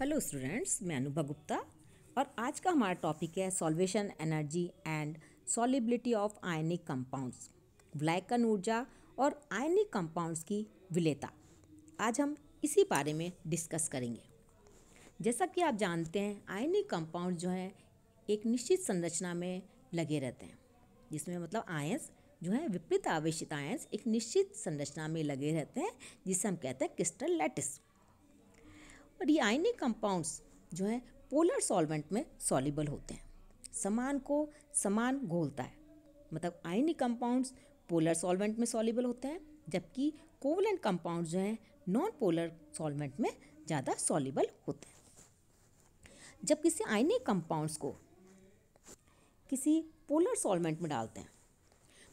Hello students मैं अनुभा गुप्ता और आज का हमारा टॉपिक है solvation energy and solubility of ionic compounds विलायकन ऊर्जा और आयनिक कंपाउंड्स की विलेता। आज हम इसी बारे में डिस्कस करेंगे। जैसा कि आप जानते हैं आयनिक कंपाउंड जो हैं, एक निश्चित संरचना में लगे रहते हैं, जिसमें मतलब आयंस जो है, विपरीत आवेशित आयंस एक निश्चित संरचना में लगे रहते हैं, जिसे हम कहते हैं क्रिस्टल लैटिस और ये आयनिक कंपाउंड्स जो हैं पोलर सॉल्वेंट में सॉलिबल होते हैं। समान को समान घोलता है। मतलब आयनिक कंपाउंड्स पोलर सॉल्वेंट में सॉलिबल होते हैं, जबकि कोवलेंट कंपाउंड्स जो हैं नॉन पोलर सॉल्वेंट में ज़्यादा सॉलिबल होते हैं। जब किसी आयनिक कंपाउंड्स को किसी पोलर सॉल्वेंट में डालते हैं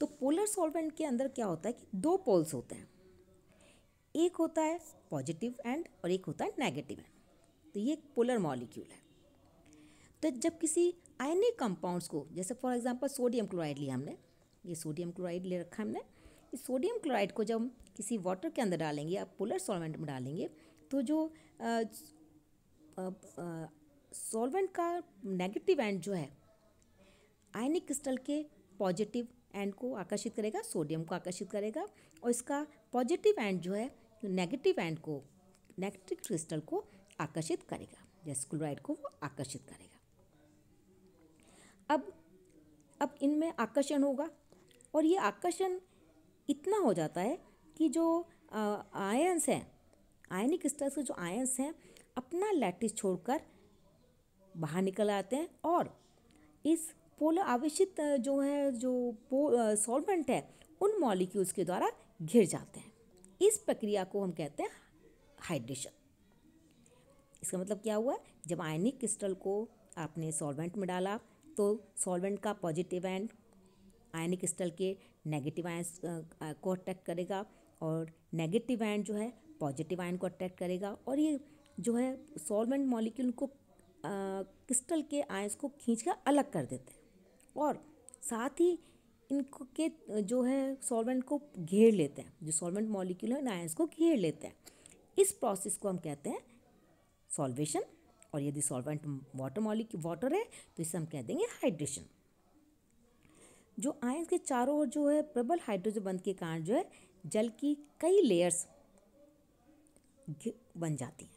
तो पोलर सॉल्वेंट के अंदर क्या होता है कि दो पोल्स होते हैं। एक होता है पॉजिटिव एंड और एक होता है नेगेटिव एंड। तो ये एक पोलर मॉलिक्यूल है। तो जब किसी आयनिक कंपाउंड्स को, जैसे फॉर एग्जांपल सोडियम क्लोराइड लिया हमने, ये सोडियम क्लोराइड ले रखा हमने, इस सोडियम क्लोराइड को जब किसी वाटर के अंदर डालेंगे या पोलर सॉल्वेंट में डालेंगे तो जो सॉल्वेंट का नेगेटिव एंड जो है, आयनिक क्रिस्टल के पॉजिटिव एंड को आकर्षित करेगा, सोडियम को आकर्षित करेगा और इसका पॉजिटिव एंड जो है, नेगेटिव एंड को, नेगेटिव क्रिस्टल को आकर्षित करेगा जैसे क्लोराइड को वो आकर्षित करेगा। अब अब इनमें आकर्षण होगा, और ये आकर्षण इतना हो जाता है कि जो आयंस हैं, आयनिक क्रिस्टल्स के जो आयंस हैं, अपना लैटिस छोड़कर बाहर निकल आते हैं, और इस पोल आवेशित, जो है, जो सॉल्वेंट है, उन मॉलिक्यूल्स के द्वारा घिर जाते हैं। इस प्रक्रिया को हम कहते हैं हाइड्रेशन इसका मतलब क्या हुआ? जब आयनिक क्रिस्टल को आपने सॉल्वेंट में डाला तो सॉल्वेंट का पॉजिटिव एंड आयनिक क्रिस्टल के नेगेटिव आयंस को अट्रैक्ट करेगा और नेगेटिव एंड जो है पॉजिटिव आयन को अट्रैक्ट करेगा और ये जो है सॉल्वेंट मॉलिक्यूल को क्रिस्टल के आयंस को खींच कर अलग कर देते हैं। और साथ ही इनको के जो है सॉल्वेंट को घेर लेते हैं, जो सॉल्वेंट मॉलिक्यूल है आयंस को घेर लेते हैं। इस प्रोसेस को हम कहते हैं सॉल्वेशन और यदि सॉल्वेंट वाटर मॉलिक्यूल वाटर है तो इसे हम कह देंगे हाइड्रेशन जो आयंस के चारों ओर जो है प्रबल हाइड्रोजन बंध के कारण जो है, जल की कई लेयर्स बन जाती हैं।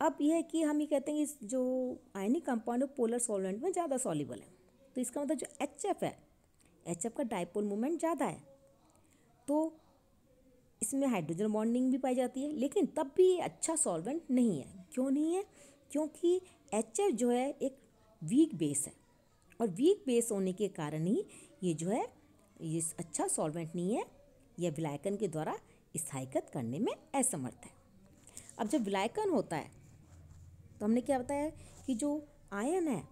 अब यह है कि हम ये कहते हैं कि जो आयनिक कंपाउंड पोलर सॉल्वेंट में ज़्यादा सॉल्युबल है। तो इसका मतलब जो एच एफ़ है एच एफ़ का डाइपोल मूवमेंट ज़्यादा है। तो इसमें हाइड्रोजन बॉन्डिंग भी पाई जाती है, लेकिन तब भी ये अच्छा सॉल्वेंट नहीं है। क्यों नहीं है? क्योंकि एच एफ़ जो है एक वीक बेस है और वीक बेस होने के कारण ही ये जो है, ये अच्छा सॉल्वेंट नहीं है यह विलायकन के द्वारा स्थायिकत करने में असमर्थ है। अब जब विलायकन होता है तो हमने क्या बताया कि जो आयन है,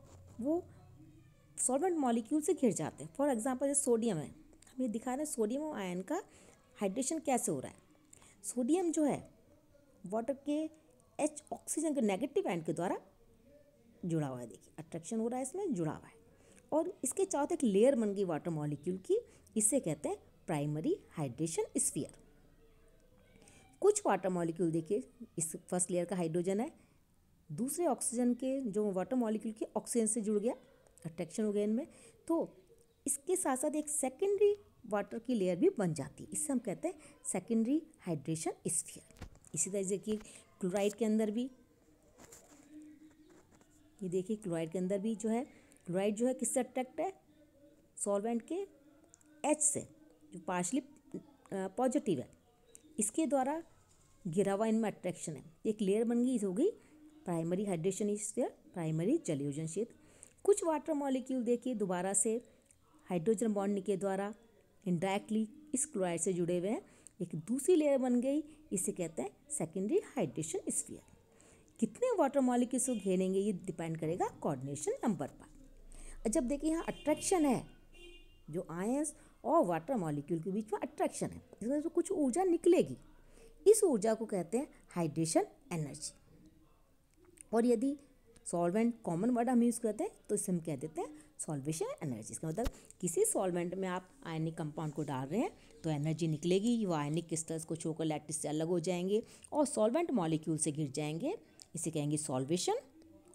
वो सॉल्वेंट मॉलिक्यूल से घिर जाते हैं। फॉर एग्ज़ाम्पल जैसे सोडियम है। हम ये दिखा रहे हैं सोडियम और आयन का हाइड्रेशन कैसे हो रहा है। सोडियम जो है वाटर के एच ऑक्सीजन के नेगेटिव एंड के द्वारा जुड़ा हुआ है। देखिए अट्रैक्शन हो रहा है इसमें, जुड़ा हुआ है। और इसके चारों एक लेयर बन गई वाटर मॉलिक्यूल की। इसे कहते हैं प्राइमरी हाइड्रेशन स्फीयर कुछ वाटर मॉलिक्यूल देखिए, इस फ़र्स्ट लेयर का हाइड्रोजन है। दूसरे ऑक्सीजन के, जो वाटर मॉलिक्यूल के ऑक्सीजन से जुड़ गया अट्रैक्शन हो गया इनमें तो इसके साथ साथ एक सेकेंडरी वाटर की लेयर भी बन जाती है। इससे हम कहते हैं सेकेंडरी हाइड्रेशन स्फीयर इसी तरह से देखिए क्लोराइड के अंदर भी, ये देखिए क्लोराइड के अंदर भी जो है क्लोराइड जो है किससे अट्रैक्ट है? सॉल्वेंट के एच से, जो पार्शली पॉजिटिव है। इसके द्वारा गिरा हुआ इनमें अट्रैक्शन है। एक लेयर बन गई, हो गई प्राइमरी हाइड्रेशन स्फीयर प्राइमरी जलयोजन क्षेत्र। कुछ वाटर मॉलिक्यूल देखिए दोबारा से हाइड्रोजन बॉन्ड के द्वारा इनडायरेक्टली इस क्लोराइड से जुड़े हुए हैं। एक दूसरी लेयर बन गई, इसे कहते हैं सेकेंडरी हाइड्रेशन स्फीयर कितने वाटर मॉलिक्यूल्स को घेरेंगे ये डिपेंड करेगा कोऑर्डिनेशन नंबर पर। और जब देखिए यहाँ अट्रैक्शन है, जो आयंस और वाटर मॉलिक्यूल के बीच में अट्रैक्शन है, इसमें तो कुछ ऊर्जा निकलेगी। इस ऊर्जा को कहते हैं हाइड्रेशन एनर्जी और यदि सॉल्वेंट कॉमन वर्ड हम यूज़ करते हैं तो इसे हम कह देते हैं सॉल्वेशन एनर्जी इसका मतलब किसी सॉल्वेंट में आप आयनिक कंपाउंड को डाल रहे हैं तो एनर्जी निकलेगी, वो आयनिक क्रिस्टल्स को छोकर लैटिस से अलग हो जाएँगे और सॉल्वेंट मॉलिक्यूल से गिर जाएँगे। इसे कहेंगे सॉल्वेशन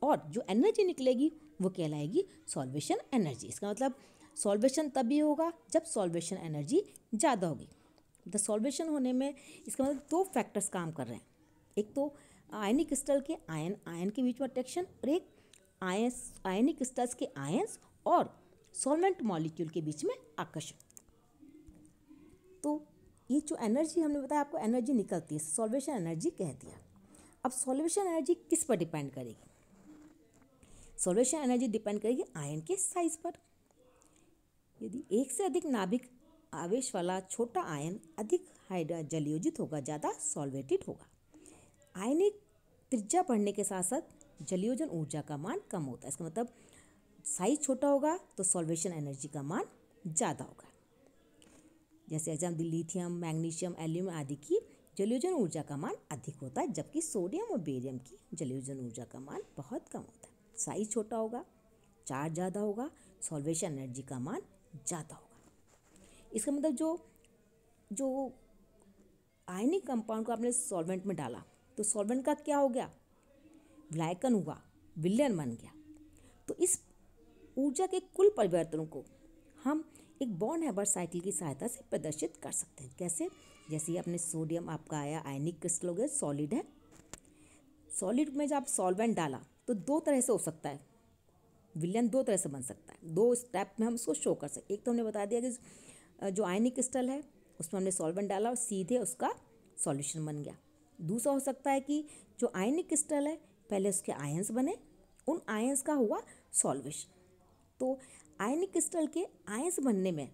और जो एनर्जी निकलेगी, वो कहलाएगी सॉल्वेशन एनर्जी इसका मतलब सॉल्वेशन तभी होगा जब सॉल्वेशन एनर्जी ज़्यादा होगी। द सॉल्वेशन होने में इसका मतलब दो फैक्टर्स काम कर रहे हैं। एक तो आयनिक क्रिस्टल के आयन आयन के बीच में अट्रैक्शन और एक आयस आयनिक क्रिस्टल्स के आयंस और सॉल्वेंट मॉलिक्यूल के बीच में आकर्षण। तो ये जो एनर्जी हमने बताया, आपको एनर्जी निकलती है, सॉल्वेशन एनर्जी कह दिया अब सॉल्वेशन एनर्जी किस पर डिपेंड करेगी? सॉल्वेशन एनर्जी डिपेंड करेगी आयन के साइज़ पर। यदि एक से अधिक नाभिक आवेश वाला छोटा आयन अधिक हाइड्रा जलयोजित होगा, ज़्यादा सॉल्वेटेड होगा। आयनिक त्रिज्या बढ़ने के साथ साथ जलयोजन ऊर्जा का मान कम होता है। इसका मतलब साइज़ छोटा होगा तो सॉल्वेशन एनर्जी का मान ज़्यादा होगा। जैसे एग्ज़ाम लिथियम मैग्नीशियम एल्यूमियम आदि की जलयोजन ऊर्जा का मान अधिक होता है, जबकि सोडियम और बेरियम की जलयोजन ऊर्जा का मान बहुत कम होता है। साइज़ छोटा होगा चार्ज ज़्यादा होगा सॉल्वेशन एनर्जी का मान ज़्यादा होगा। इसका मतलब जो जो आयनिक कंपाउंड को आपने सॉल्वेंट में डाला तो सॉल्वेंट का क्या हो गया? व्लाइकन हुआ, विलियन बन गया। तो इस ऊर्जा के कुल परिवर्तनों को हम एक बॉन्ड हैबर साइकिल की सहायता से प्रदर्शित कर सकते हैं। कैसे? जैसे ही अपने सोडियम, आपका आया, आयनिक क्रिस्टल हो गया सॉलिड है। सॉलिड में जब आप सॉल्वेंट डाला तो दो तरह से हो सकता है। विलियन दो तरह से बन सकता है। दो स्टेप में हम इसको शो कर सकते एक तो हमने बता दिया कि जो आयनिक क्रिस्टल है, उसमें हमने सॉल्वेंट डाला और सीधे उसका सॉल्यूशन बन गया। दूसरा हो सकता है कि जो आयनिक क्रिस्टल है, पहले उसके आयंस बने, उन आयंस का हुआ सॉल्वेशन तो आयनिक क्रिस्टल के आयंस बनने में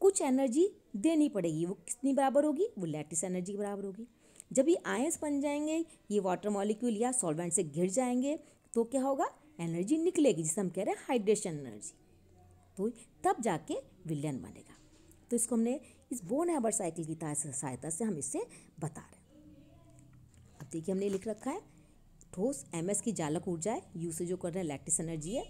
कुछ एनर्जी देनी पड़ेगी। वो कितनी बराबर होगी? वो लैटिस एनर्जी के बराबर होगी। जब ये आयंस बन जाएँगे, ये वाटर मॉलिक्यूल या सॉल्वेंट से घिर जाएँगे तो क्या होगा? एनर्जी निकलेगी, जिसे हम कह रहे हैं हाइड्रेशन एनर्जी। तो तब जाके विलियन बनेगा। तो इसको हमने इस बोन हैबर साइकिल की सहायता से हम इसे बता रहे हैं। अब देखिए हमने लिख रखा है, ठोस एम एस की जालक ऊर्जा है यू से जो कर रहे हैं लैक्टिस एनर्जी है।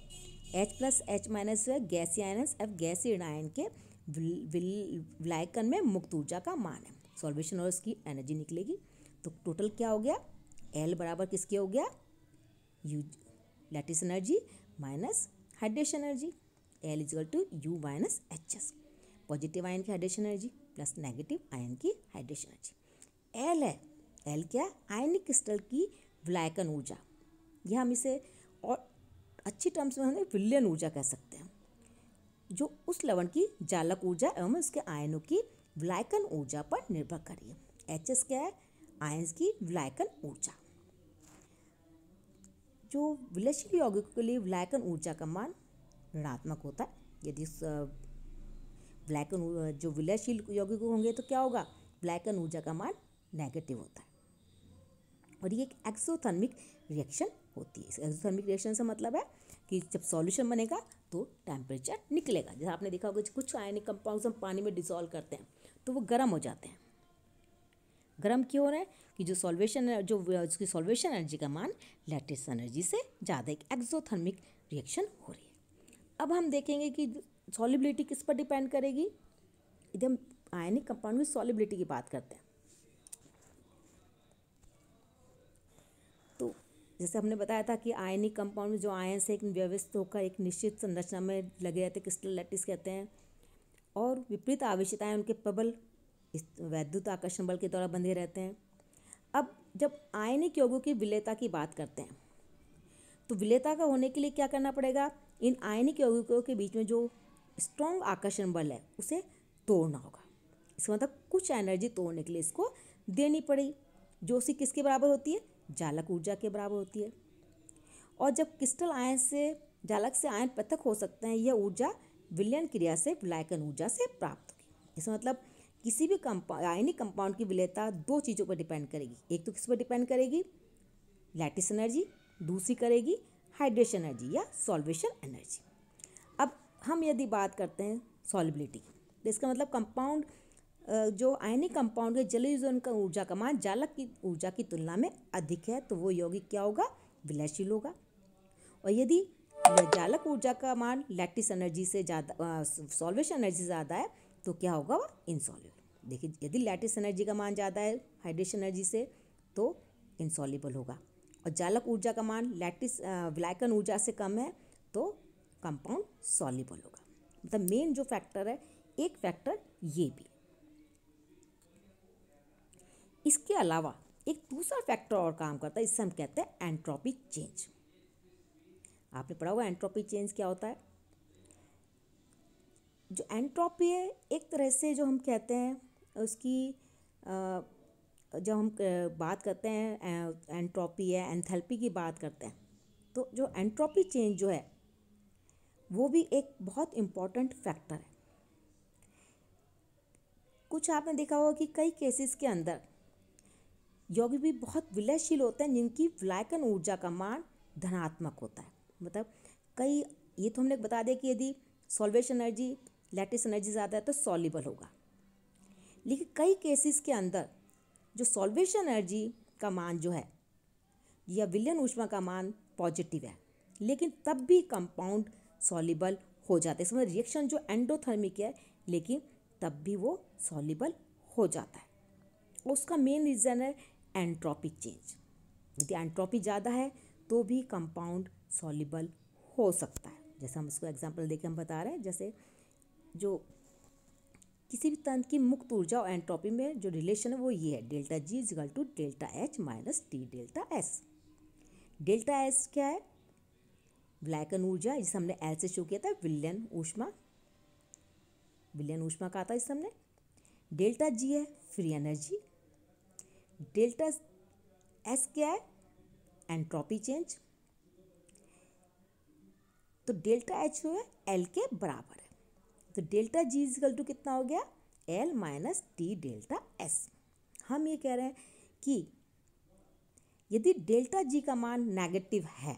H plus H minus gas ions F gas ion के विलायकन में मुक्त ऊर्जा का मान है। सॉल्वेशन और इसकी एनर्जी निकलेगी। तो टोटल क्या हो गया? एल बराबर किसके हो गया? U lattice energy minus hydration energy L equal to U minus H S positive ion की hydration energy plus negative ion की हाइड्रेशन एनर्जी एल है। एल क्या? आयनिक क्रिस्टल की विलायकन ऊर्जा। यह हम इसे और अच्छी टर्म्स में हमें विलयन ऊर्जा कह सकते हैं। जो उस लवण की जालक ऊर्जा एवं उसके आयनों की विलायकन ऊर्जा पर निर्भर करिए एच एस क्या है? आयंस की विलायकन ऊर्जा। जो विलयशील यौगिकों के लिए विलायकन ऊर्जा का मान ऋणात्मक होता है। यदि विलायकन जो विलयशील यौगिक होंगे तो क्या होगा? विलायकन ऊर्जा का मान नेगेटिव होता है। और ये एक एक्सोथर्मिक रिएक्शन होती है। इस एक्सोथर्मिक रिएक्शन से मतलब है कि जब सॉल्यूशन बनेगा तो टेम्परेचर निकलेगा। जैसे आपने देखा होगा, कुछ आयनिक कंपाउंड्स हम पानी में डिसॉल्व करते हैं तो वो गर्म हो जाते हैं। गर्म क्यों हो रहा है? कि जो सॉल्वेशन जो, उसकी सॉल्वेशन एनर्जी का मान लैटिस एनर्जी से ज़्यादा एक एक्जोथर्मिक रिएक्शन हो रही है। अब हम देखेंगे कि सॉलिबिलिटी किस पर डिपेंड करेगी? यदि हम आयनिक कंपाउंड में सॉलिबिलिटी की बात करते हैं तो जैसे हमने बताया था कि आयनिक कंपाउंड में जो आयन से एक व्यवस्थित होकर एक निश्चित संरचना में लगे रहते क्रिस्टल लैटिस कहते हैं, और विपरीत आवश्यकताएँ उनके प्रबल वैद्युत आकर्षण बल के द्वारा बंधे रहते हैं। अब जब आयनिक योगों की विलेयता की बात करते हैं तो विलेयता का होने के लिए क्या करना पड़ेगा? इन आयनिक यौगिकों के बीच में जो स्ट्रॉन्ग आकर्षण बल है, उसे तोड़ना होगा। इसका मतलब कुछ एनर्जी तोड़ने के लिए इसको देनी पड़ेगी जो सी किसके बराबर होती है? जालक ऊर्जा के बराबर होती है। और जब क्रिस्टल आयन से, जालक से आयन पृथक हो सकते हैं, यह ऊर्जा विलयन क्रिया से, विलायकन ऊर्जा से प्राप्त होगी। इसका मतलब किसी भी कंपा आयनिक कंपाउंड की विलयता दो चीज़ों पर डिपेंड करेगी। एक तो किस पर डिपेंड करेगी? लैटिस एनर्जी दूसरी करेगी हाइड्रेशन एनर्जी या सॉल्वेशन एनर्जी हम यदि बात करते हैं सॉलिबिलिटी तो इसका मतलब कंपाउंड जो आयनिक कंपाउंड के जलयुजन का ऊर्जा का मान जालक की ऊर्जा की तुलना में अधिक है तो वो यौगिक क्या होगा? विलयशील होगा। और यदि जालक ऊर्जा का मान लैक्टिस एनर्जी से ज़्यादा सॉल्वेशन एनर्जी ज़्यादा है तो क्या होगा वह इनसॉल्युबल देखिए, यदि लैटिस एनर्जी का मान ज़्यादा है हाइड्रेशन एनर्जी से तो इनसॉल्युबल होगा। और जालक ऊर्जा का मान लैटिस विलायकन ऊर्जा से कम है तो कंपाउंड सॉल्युबल होगा। मतलब मेन जो फैक्टर है, एक फैक्टर ये भी। इसके अलावा एक दूसरा फैक्टर और काम करता है इससे हम कहते हैं एंट्रोपी चेंज आपने पढ़ा हुआ एंट्रोपी चेंज क्या होता है? जो एंट्रोपी है, एक तरह से जो हम कहते हैं, उसकी जब हम बात करते हैं एंट्रोपी है एंथैल्पी की बात करते हैं। तो जो एंट्रोपी चेंज जो है वो भी एक बहुत इंपॉर्टेंट फैक्टर है। कुछ आपने देखा होगा कि कई केसेस के अंदर यौगिक भी बहुत विलयशील होते हैं, जिनकी विलायकन ऊर्जा का मान धनात्मक होता है। मतलब कई, ये तो हमने बता दिया कि यदि सॉल्वेशन एनर्जी लैटिस एनर्जी ज़्यादा है तो सॉल्युबल होगा। लेकिन कई केसेस के अंदर जो सॉल्वेशन एनर्जी का मान जो है, या विलियन ऊष्मा का मान पॉजिटिव है, लेकिन तब भी कंपाउंड सॉल्युबल हो जाता है। इसमें रिएक्शन जो एंडोथर्मिक है, लेकिन तब भी वो सॉलिबल हो जाता है। उसका मेन रीज़न है एंट्रोपिक चेंज यदि एंट्रोपी ज़्यादा है तो भी कंपाउंड सॉल्युबल हो सकता है। जैसे हम इसको एग्जांपल देके हम बता रहे हैं, जैसे जो किसी भी तंत्र की मुक्त ऊर्जा और एंट्रोपी में जो रिलेशन है, वो ये है delta G equal to delta H minus T delta S delta S क्या है? ब्लैकन ऊर्जा, जिसे हमने एल से शो किया था, विलियन ऊष्मा। विलियन ऊष्मा कहा था इस हमने। डेल्टा जी है फ्री एनर्जी डेल्टा एस क्या है? एंट्रोपी चेंज तो डेल्टा एच जो है एल के बराबर है। तो डेल्टा जी इजिकल टू कितना हो गया? L minus T delta S हम ये कह रहे हैं कि यदि डेल्टा जी का मान नेगेटिव है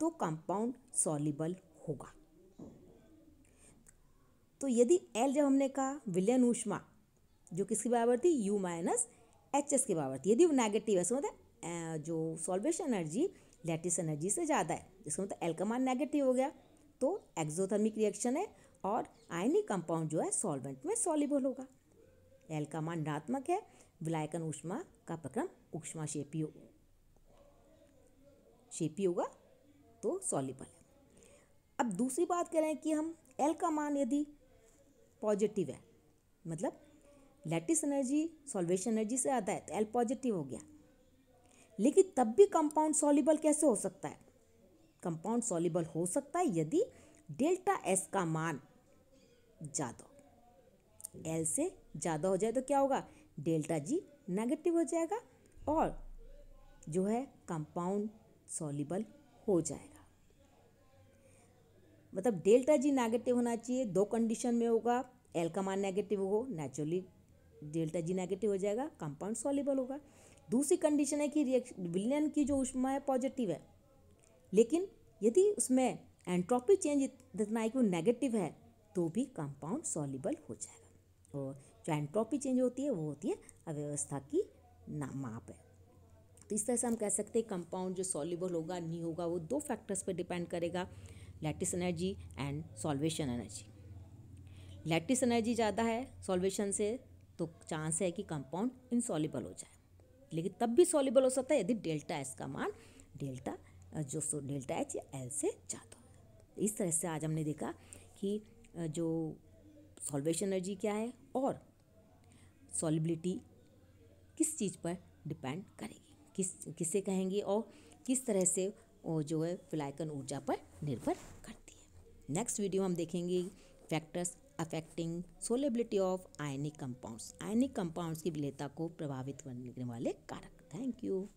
तो कंपाउंड सॉल्युबल होगा। तो यदि एल जब हमने कहा, विलयन ऊष्मा, जो किसकी बराबर थी? यू माइनस एच एस के बराबर थी। यदि वो नेगेटिव है मतलब जो सॉल्वेशन एनर्जी लैटिस एनर्जी से ज़्यादा है, जिसका मतलब एल का मान नेगेटिव हो गया तो एक्जोथर्मिक रिएक्शन है और आयनिक कंपाउंड जो है सॉल्वेंट में सॉल्युबल होगा। एल का मान ऋणात्मक है विलायकन ऊष्मा का प्रक्रम ऊष्मा शेपी शेपी होगा। तो सॉल्युबल है। अब दूसरी बात करें कि हम एल का मान यदि पॉजिटिव है मतलब लैटिस एनर्जी सॉल्वेशन एनर्जी से आता है तो एल पॉजिटिव हो गया। लेकिन तब भी कंपाउंड सॉल्युबल कैसे हो सकता है? कंपाउंड सॉल्युबल हो सकता है यदि डेल्टा एस का मान ज़्यादा एल से ज़्यादा हो जाए तो क्या होगा? डेल्टा जी नेगेटिव हो जाएगा और जो है कंपाउंड सॉल्युबल हो जाएगा मतलब डेल्टा जी नेगेटिव होना चाहिए, दो कंडीशन में होगा एल का मान नेगेटिव हो नेचुरली डेल्टा जी नेगेटिव हो जाएगा कंपाउंड सॉल्युबल होगा। दूसरी कंडीशन है कि रिएक्शन विलियन की जो उष्मा है पॉजिटिव है। लेकिन यदि उसमें एंट्रोपी चेंज इतना है कि वो नेगेटिव है तो भी कंपाउंड सॉल्युबल हो जाएगा। और जो एंट्रोपी चेंज होती है, वो होती है अव्यवस्था की ना माप है। तो इस तरह से हम कह सकते हैं कंपाउंड जो सॉल्युबल होगा, नहीं होगा, वो दो फैक्टर्स पर डिपेंड करेगा। Lattice energy and solvation energy. Lattice energy ज़्यादा है, सॉल्वेशन से तो चांस है कि कंपाउंड इनसॉल्युबल हो जाए। लेकिन तब भी सॉल्युबल हो सकता है यदि डेल्टा एस का मान डेल्टा, जो सो डेल्टा एच या एल से ज़्यादा इस तरह से आज हमने देखा कि जो सॉल्वेशन एनर्जी क्या है और सॉलिबिलिटी किस चीज़ पर डिपेंड करेगी। किस, किसे कहेंगे और किस तरह से वो जो है फ्लाइकन ऊर्जा पर निर्भर करती है। नेक्स्ट वीडियो हम देखेंगे factors affecting solubility of ionic compounds ionic compounds की विलेता को प्रभावित करने वाले कारक। Thank you